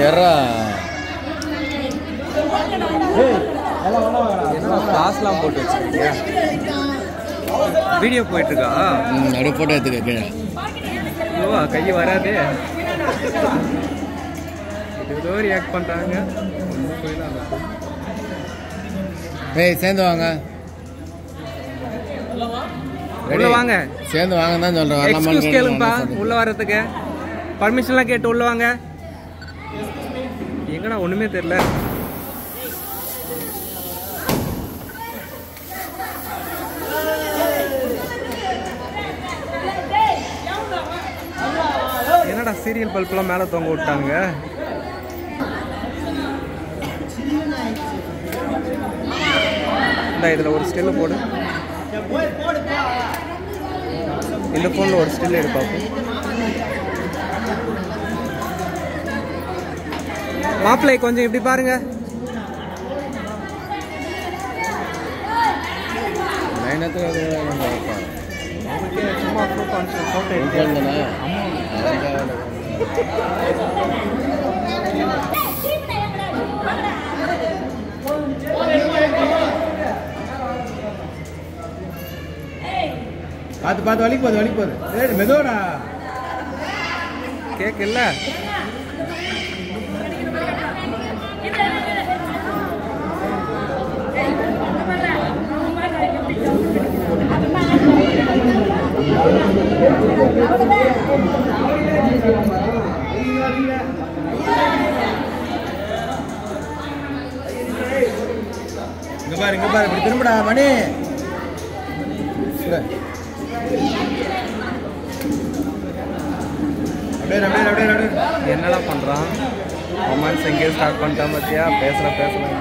எறா என்ன காசுலாம் போட்டு வச்சிருக்கியா வீடியோ போயிட்டு இருக்கா அப்படியே ஃபோட்டோ எடுத்துக்க கீழே ஓ கை வராதே ஏதோ ரியாக்ட் பண்றாங்க ஒண்ணும் புரியல அந்த பொண்ணு. ஏய் சேர்ந்து வாங்க உள்ள வாங்க. சேர்ந்து வாங்க தான் சொல்கிறேன் எக்ஸ்கியூஸ் கேளுங்கப்பா உள்ள வர்றதுக்கு. பர்மிஷன்லாம் கேட்டு உள்ள வாங்க. எங்கடா ஒண்ணுமே தெரியல. என்னடா சீரியல் பல்ப்லாம் மேலே தொங்க விட்டாங்க இந்த இதில் ஒரு ஸ்டில்லு போடு. இந்த ஃபோனில் ஒரு ஸ்டில் எடு பார்ப்போம் மாப்பிள்ளை கொஞ்சம் இப்படி பாருங்க. சும்மா பார்த்து பார்த்து வலி போகுது வலி போகுது ஏய் கேட்கல கேக் இங்க பாரு இங்க பாரு இப்படி திரும்படா மணி. இங்க. அப்படியே என்னடா பண்றான்? ரொமான்ஸ் எங்கேயும் ஸ்டார்ட் பண்ணிட்டான் பார்த்தியா பேசுற பேசலாம்